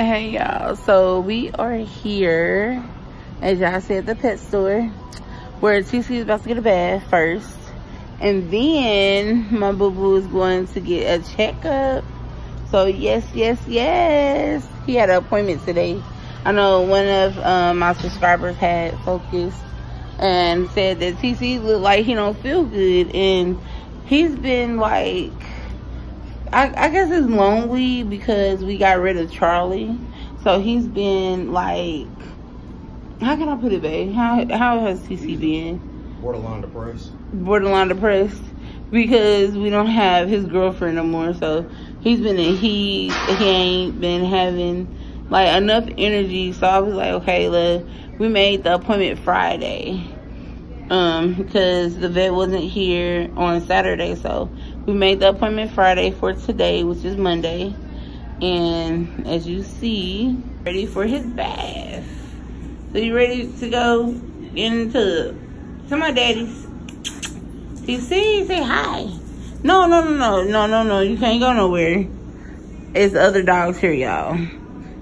Hey y'all, so we are here, as y'all said, the pet store, where TC is about to get a bath first. And then my boo-boo is going to get a checkup. So yes, yes, yes. He had an appointment today. I know one of um, my subscribers had focused and said that TC looked like he don't feel good. And he's been like I, I guess it's lonely because we got rid of Charlie. So he's been like, how can I put it, babe? How how has TC been? Borderline depressed. Borderline depressed because we don't have his girlfriend no more. So he's been in heat. He ain't been having like enough energy. So I was like, okay, look, we made the appointment Friday um because the vet wasn't here on Saturday. So we made the appointment Friday for today, which is Monday. And as you see, ready for his bath. So you ready to go into to my daddy's? You see, say hi. No, no, no, no, no, no, no. You can't go nowhere. It's other dogs here, y'all.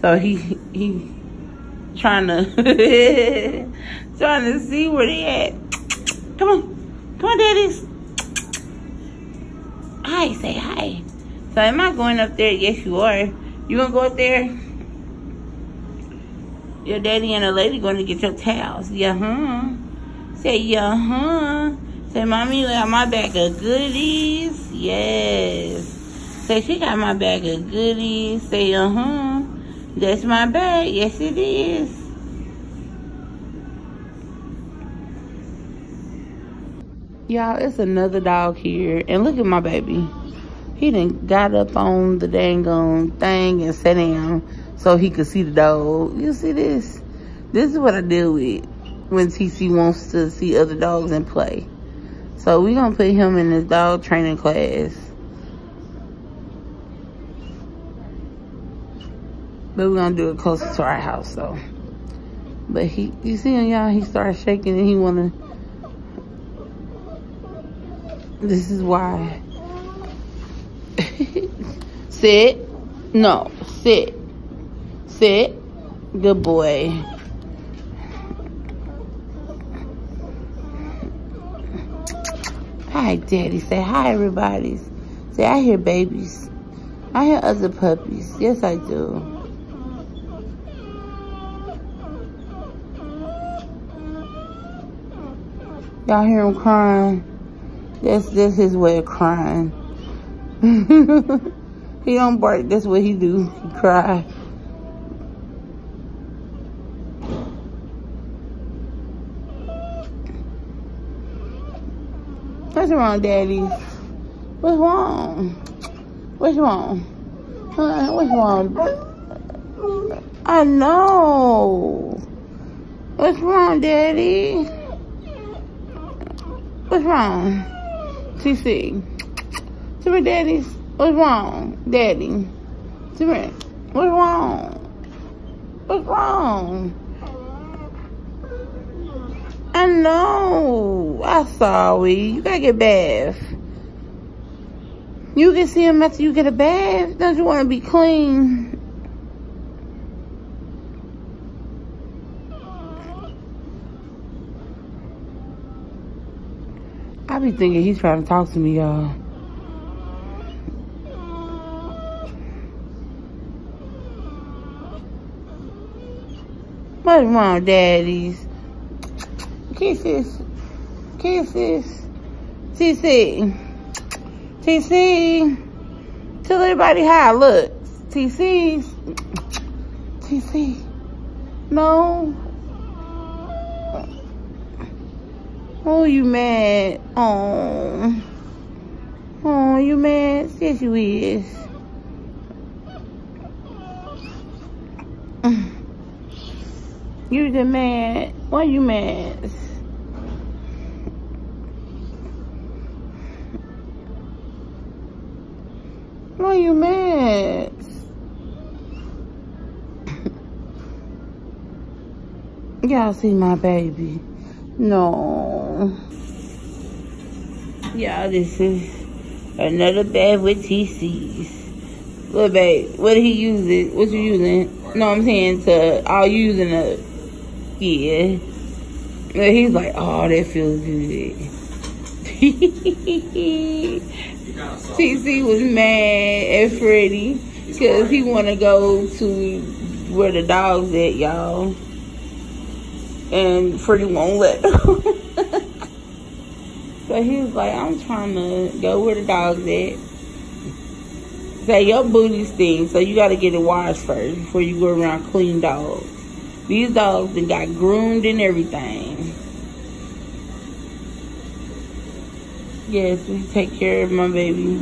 So he he trying to trying to see where they at. Come on, come on, daddies. Hi, say hi. So am I going up there? Yes, you are. You gonna go up there? Your daddy and a lady gonna get your towels. Yeah, huh? Say yeah, huh? Say mommy got my bag of goodies. Yes. Say she got my bag of goodies. Say uh huh. That's my bag. Yes, it is. Y'all, it's another dog here. And look at my baby. He done got up on the dang on thing and sat down so he could see the dog. You see this? This is what I deal with when TC wants to see other dogs and play. So we gonna put him in this dog training class. But we're gonna do it closer to our house though. But he, you see him, y'all, he started shaking and he wanna this is why. sit. No, sit. Sit. Good boy. Hi, Daddy. Say hi, everybody. Say, I hear babies. I hear other puppies. Yes, I do. Y'all hear him crying? That's that's his way of crying. he don't bark. That's what he do. He cry. What's wrong, Daddy? What's wrong? What's wrong? What's wrong? I know. What's wrong, Daddy? What's wrong? TC. To my daddy's. What's wrong? Daddy. To. What's wrong? What's wrong? I know. I sorry. You gotta get bath. You can see him after you get a bath. Don't you want to be clean? I be thinking he's trying to talk to me, y'all. What's wrong, daddies? Kisses. Kisses. TC. TC. Tell everybody how it looks. TC. TC. No. Oh, you mad? Oh. Oh, you mad? Yes, you is. You the mad? Why you mad? Why you mad? Y'all see my baby. No. Yeah, this is another bed with TC's. Look, babe, what he it? What you using? No, I'm saying to all using a yeah. And he's like, oh, that feels good. TC was mad at Freddie because he want to go to where the dogs at, y'all. And Freddie won't let. so he was like, I'm trying to go where the dogs at. Say your booty stinks, so you gotta get it washed first before you go around clean dogs. These dogs then got groomed and everything. Yes, we take care of my baby.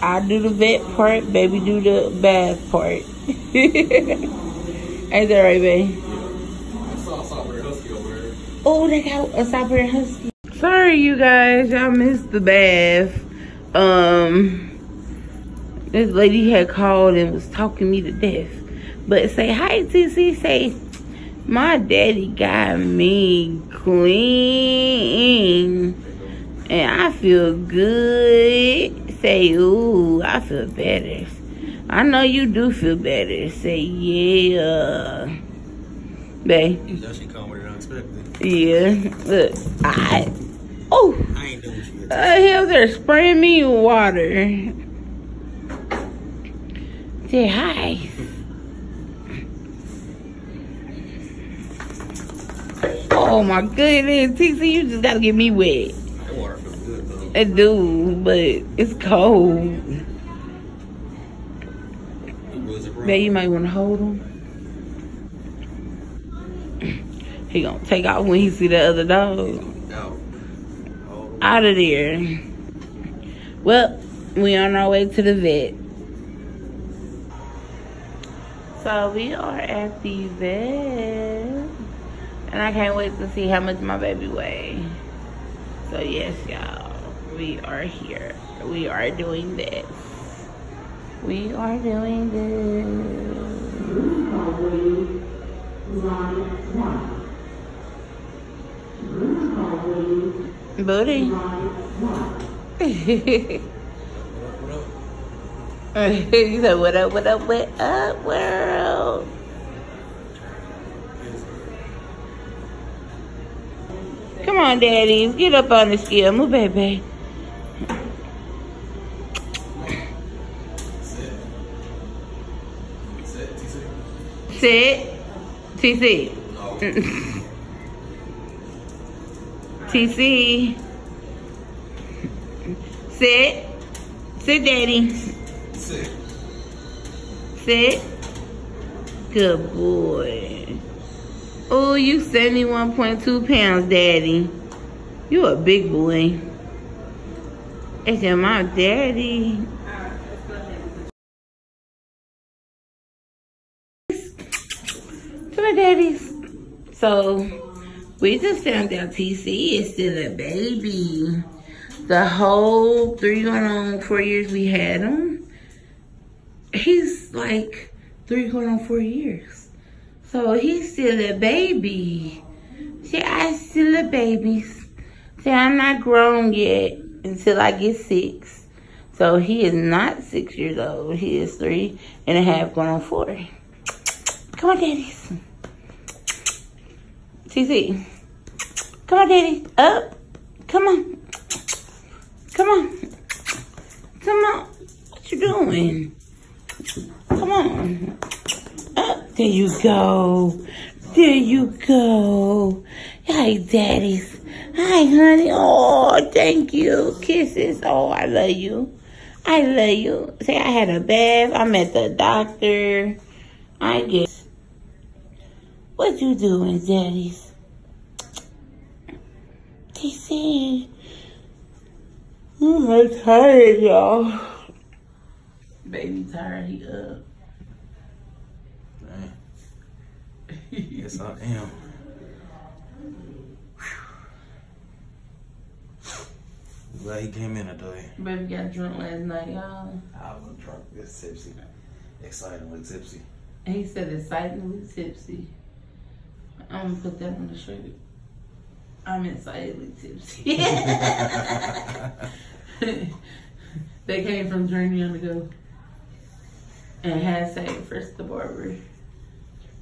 I do the vet part, baby do the bath part. Ain't that right, babe? Oh, they got a Siberian Husky. Sorry, you guys. Y'all missed the bath. Um, this lady had called and was talking me to death. But say hi, TC. Say, my daddy got me clean. And I feel good. Say, ooh, I feel better. I know you do feel better. Say, yeah. Babe. You know she come with it unexpected. Yeah. Look, I. Oh. I ain't doing shit. Uh, he was there spraying me with water. Say hi. Oh my goodness, TC, you just gotta get me wet. That water feels good though. It do, but it's cold. It Man, you might want to hold him. He gonna take off when he see the other dog. Out. Of there. Well, we on our way to the vet. So we are at the vet. And I can't wait to see how much my baby weighs. So yes, y'all. We are here. We are doing this. We are doing this. Booty. he said, what up, what up, what up, world? Come on, daddies. Get up on the scale. Move, baby. Sit, sit, Sit. TC. No. TC. Sit. Sit, daddy. Sit. Sit. Good boy. Oh, you 71.2 pounds, daddy. You a big boy. It's your mom, daddy. Come on, daddies. So, we just found out TC is still a baby. The whole three going on four years we had him, he's like three going on four years. So he's still a baby. See, I still a baby. See, I'm not grown yet until I get six. So he is not six years old. He is three and a half going on four. Come on, daddies. TC. Come on, daddy. Up. Come on. Come on. Come on. What you doing? Come on. Up. There you go. There you go. Hi, daddies. Hi, honey. Oh, thank you. Kisses. Oh, I love you. I love you. Say I had a bath. I'm at the doctor. I get. What you doing, daddies? TC. I'm tired, y'all. Baby tired, he up. Dang. Yes, I am. Glad he came in today. Baby got drunk last night, y'all. I was drunk, this tipsy, excitingly tipsy. And he said excitedly tipsy. I'm gonna put that on the shirt. I'm insanely tipsy. they came from Journey on the Go. And hand sanitizer Fresh the Barber.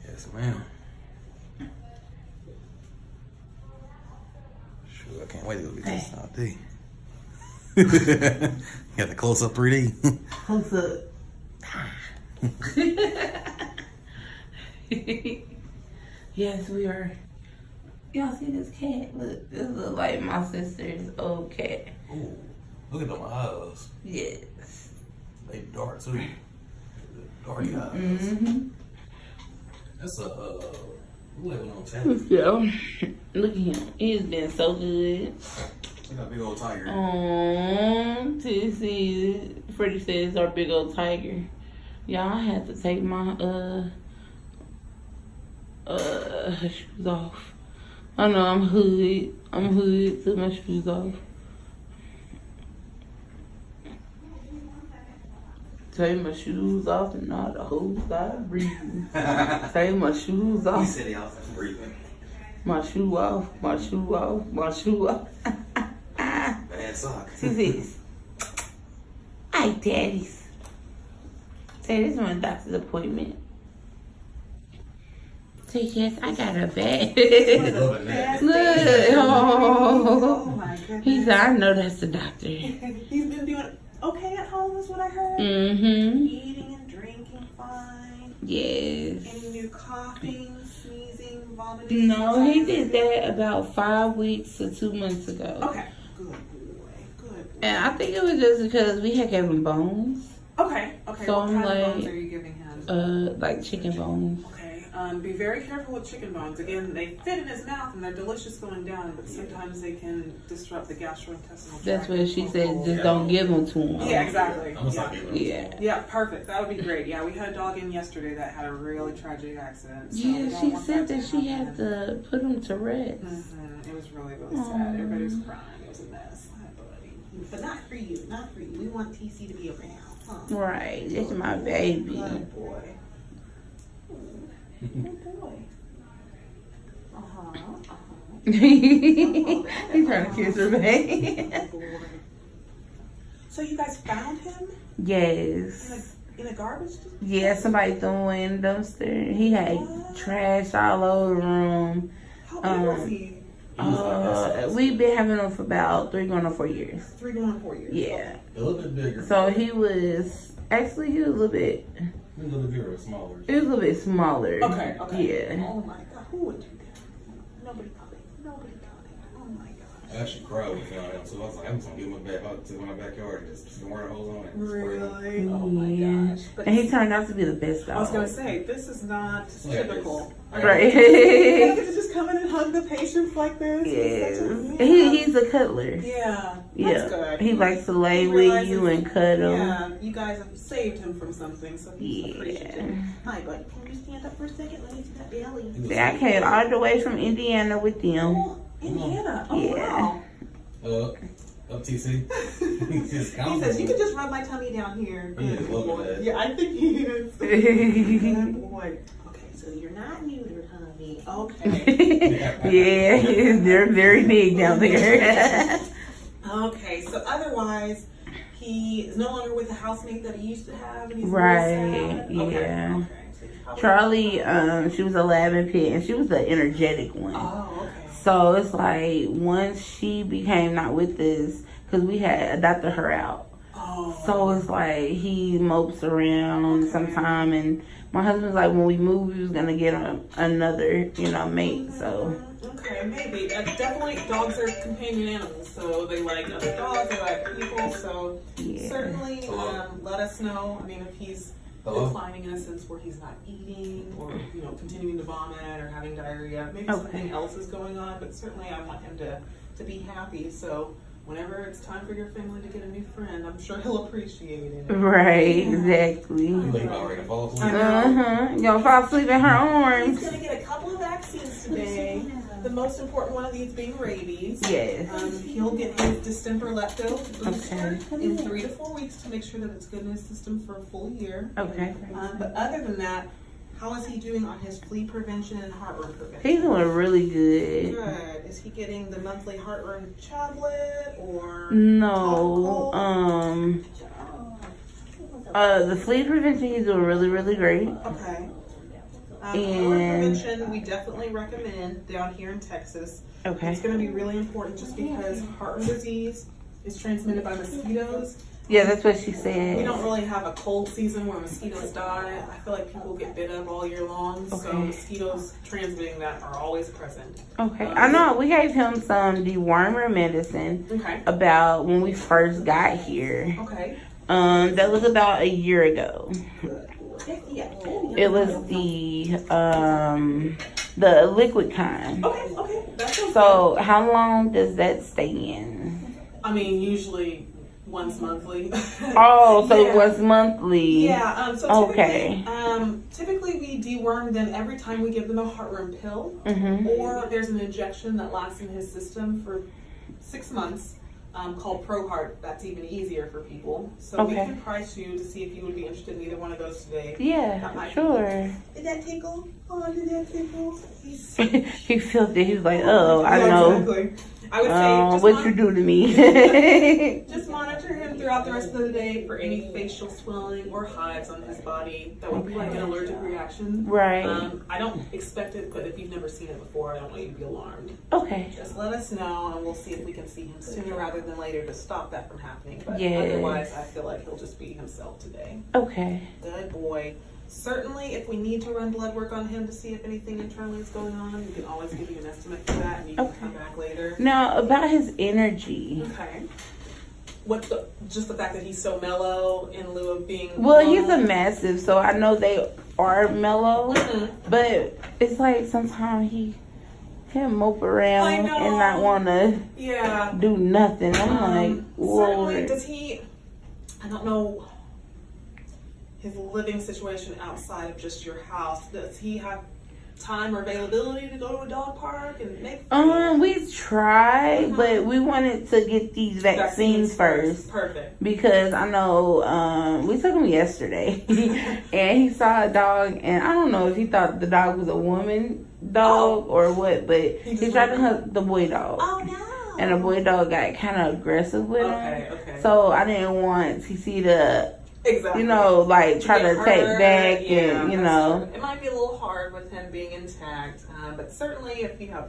Yes, ma'am. Sure, I can't wait to go get this all day. Got the close up 3D. Close up. yes, we are. Y'all see this cat? Look, this look like my sister's old cat. Ooh, look at them eyes. Yes. They dark too. Dark eyes. Mm-hmm. That's a uh, living on tap. Yeah. Look at him. He's been so good. Look at big old tiger. Um, to see Freddie says our big old tiger. Y'all I had to take my uh uh shoes off. I know I'm hood. I'm hood. Took my shoes off. Take my shoes off and now the whole side breathing. Take my shoes He off. said he also breathing. My shoe off. My shoe off. My shoe off. Bad sock. Two this. Hi, daddies. Say this is my doctor's appointment. Say yes, I got a bag. Loving. Look, Oh my goodness. He said, I know that's the doctor. He's been doing okay at home, is what I heard. Mm-hmm. Eating and drinking fine. Yes. Any new coughing, sneezing, vomiting? No, he did that about five weeks to two months ago. Okay. Good boy. Good boy. And I think it was just because we had gave him bones, Okay. Okay. So what I'm kind like- of bones are you giving him? uh, like chicken bones. Okay. Um, be very careful with chicken bones. Again, they fit in his mouth and they're delicious going down, but sometimes they can disrupt the gastrointestinal tract. That's what she said. vocal- Just don't give them to him. Yeah, exactly. Yeah. stop giving him Yeah. Yeah, perfect. That would be great. Yeah, we had a dog in yesterday that had a really tragic accident. So Yeah, she said to that she had to put him to rest. Mhm, It was really, really sad. Everybody was crying. It was a mess. Hi, buddy. But not for you. Not for you. We want TC to be around. Huh? Right, that's my baby. Good boy. Good boy. Uh-huh. Uh-huh. He's trying to kiss her baby. So you guys found him in yes. a in a garbage? Yeah, somebody threw him in the dumpster. He had trash all over the room. How old was Um, he? Uh, we've been having him for about three going on four years. Three going on four years. Yeah. A little bit bigger. So he was actually he was a little bit a little bit bigger or smaller. he was a little bit smaller. Okay, okay. Yeah. Oh my god, who would do that? Nobody got it. Nobody got it. Oh my I actually cried when I found out, so I was like, I'm just gonna give him a back out to my backyard and just wear a hose on it. and spray it. Really? Oh my gosh. But And he turned out to be the best dog. I was gonna say, this is not Yeah, typical. it's- Right. You get just come in and hug the patients like this. yes. It's He he's a cuddler. Yeah, that's Yeah. good. He likes to lay with you and cuddle. Yeah, you guys have saved him from something, so he's Yeah. appreciative. Hi, bud. Can you stand up for a second? Let me see that belly. He was I came all the way from Indiana with them. Oh, Indiana. Oh, Yeah. wow. Up, up TC. He says, you can just rub my tummy down here. He is Good boy. that. Yeah, I think he is. Good boy. Okay, so you're not neutered, honey. Okay. yeah, they're very big down there. okay, so otherwise, he is no longer with the housemate that he used to have. And he's Right, really. Okay, yeah. Okay, so Charlie, um, she was a lab and pit, and she was the energetic one. Oh, okay. So it's like once she became not with us, because we had adopted her out. Oh. So it's like he mopes around sometime, and my husband's like, when we move, we was gonna get a, another, you know, mate. So Okay, maybe. Uh, definitely, dogs are companion animals, so they like other dogs, they like people. So yeah, certainly, um, let us know. I mean, if he's Hello? declining in a sense where he's not eating, or you know, continuing to vomit or having diarrhea, maybe Okay. something else is going on. But certainly, I want him to to be happy. So. Whenever it's time for your family to get a new friend, I'm sure he'll appreciate it. right, exactly. You think about ready to fall asleep? Uh huh. Y'all fall asleep in her arms. He's arms. gonna get a couple of vaccines today. The most important one of these being rabies. Yes. Um, he'll get his distemper lepto booster Okay. in three to four weeks to make sure that it's good in his system for a full year. Okay. Um, but other than that, how is he doing on his flea prevention and heartworm prevention? He's doing really good. Good. Is he getting the monthly heartworm tablet or? No, um, Uh, the flea prevention, he's doing really, really great. Okay. Um, And- prevention, we definitely recommend down here in Texas. Okay. It's going to be really important just because heart disease is transmitted by mosquitoes. Yeah, that's what she said. We don't really have a cold season where mosquitoes die. I feel like people get bit up all year long, so mosquitoes transmitting that are always present. Okay. I know we gave him some dewormer medicine Okay. about when we first got here. Okay. Um, that was about a year ago. It was the um the liquid kind. Okay. Okay. So how long does that stay in? I mean, usually once monthly. Oh, so Yeah. it was monthly. Yeah, um, so Okay. typically, um, typically we deworm them every time we give them a heartworm pill, Mhm. or there's an injection that lasts in his system for six months um, called ProHeart. That's even easier for people. So we Okay. can price you to see if you would be interested in either one of those today. That Yeah, might be sure. Did that tickle? Oh, did that tickle? He's he felt it. He was like, "Oh, I Yeah, know. Exactly. I would say Um, just what mon- you do to me." Just monitor him throughout the rest of the day for any facial swelling or hives on his body. That would be like an allergic reaction. right. Um, I don't expect it, but if you've never seen it before, I don't want you to be alarmed. okay. Just let us know, and we'll see if we can see him sooner rather than later to stop that from happening. But Yes. otherwise, I feel like he'll just be himself today. Okay. Good boy. Certainly, if we need to run blood work on him to see if anything internally is going on, we can always give you an estimate for that, and you can come back later. Now about his energy. Okay. What's the just the fact that he's so mellow in lieu of being Well, he's a mastiff, so I know they are mellow, Mhm. but it's like sometimes he he'll mope around and not want to Yeah. do nothing. I'm Um, like, certainly, Lord. does he? I don't know his living situation outside of just your house. Does he have time or availability to go to a dog park and make? Um, we tried, Uh-huh. but we wanted to get these vaccines first. Perfect. because I know um, we took him yesterday, and he saw a dog, and I don't know if he thought the dog was a woman dog or what, but He he, tried to hunt the boy dog, Oh no. and the boy dog got kind of aggressive with Okay. him. Okay. So I didn't want TC to, exactly. you know, like try to Get take back yeah, and you know. It might be a little hard with him being intact, um, but certainly if you have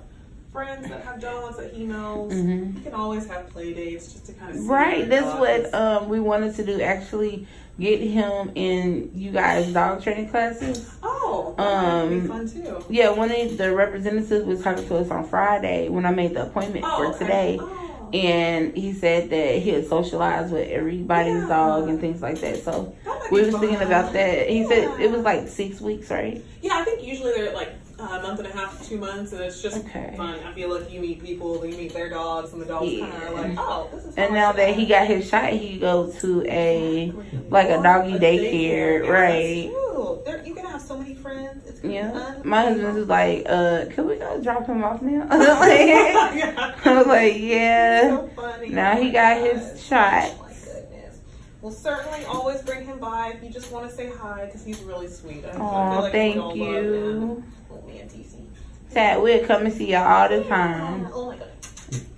friends that have dogs that he knows, Mhm. you can always have play dates just to kind of see Right, that's dog what um we wanted to do. Actually, get him in you guys dog training classes. Oh, that would be Um, fun too. Yeah, one of the representatives was talking to us on Friday when I made the appointment Oh, for okay. today. Oh. And he said that he'd socialize with everybody's Yeah. dog and things like that. So That we were thinking about that. He said it was like six weeks, right? Yeah, I think usually they're like a month and a half, two months, and it's just Okay. fun. I feel like you meet people, you meet their dogs, and the dogs kind of are like, oh, this is. And now that he got his shot, he goes to a like a doggy daycare, Yeah, right? That's true. There, you're gonna have so many friends. It's gonna be Yeah. fun. My husband was like, uh, could we go drop him off now? Like, yeah. I was like, yeah. So funny. Now Oh he my got his gosh. shot. Oh my goodness. Well, certainly always bring him by if you just want to say hi because he's really sweet. I, I feel Oh, like thank we love him. you. Oh man, TC. Tad, we'll come and see y'all all the time. Oh my god.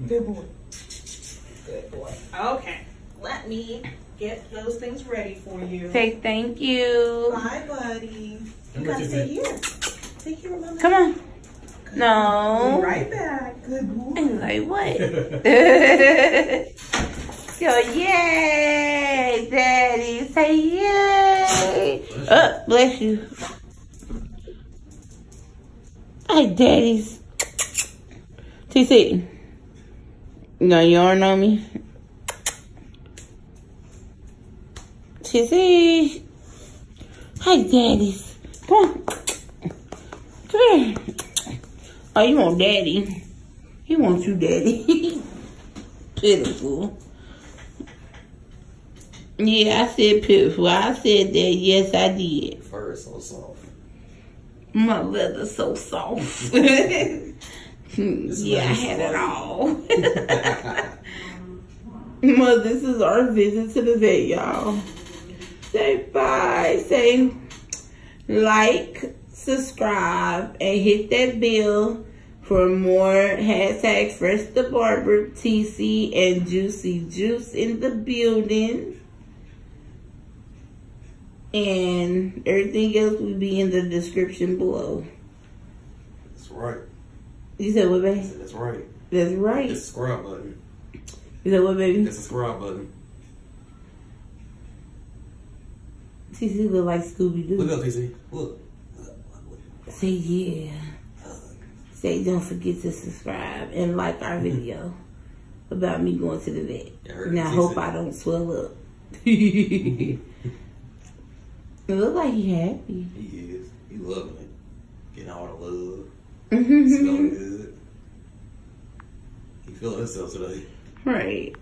Good boy. Good boy. Okay. Let me get those things ready for you. Say thank you. Bye, buddy. You gotta to stay here. Stay here, remember? Come on. Be No. right back. Good boy. He's like, what? Yo, yay, daddy. Say yay. Oh, bless you. Uh, Hi, daddies. TC. You gonna yarn on me? TC. Hi, daddies. Come on. Come here. Oh, you want daddy? He wants you, daddy. pitiful. Yeah, I said pitiful. I said that. Yes, I did. Fur is so soft. My leather's so soft. yeah, I had it all. Well, this is our visit to the vet, y'all. Say bye. Say like, subscribe, and hit that bell for more hashtag Fresh the Barber, TC, and Juicy Juice in the building. And everything else will be in the description below. That's right. You said what, baby? That's right. That's right. It's the subscribe button. You said what, baby? It's the subscribe button. TC look like Scooby Doo. Look up, TC. Look. Say yeah. Say don't forget to subscribe and like our video about me going to the vet. Yeah, And I hope I don't swell up. it look like he happy. He is. He loving it. Getting all the love. Mm-hmm. Smelling good. He feeling himself today. right.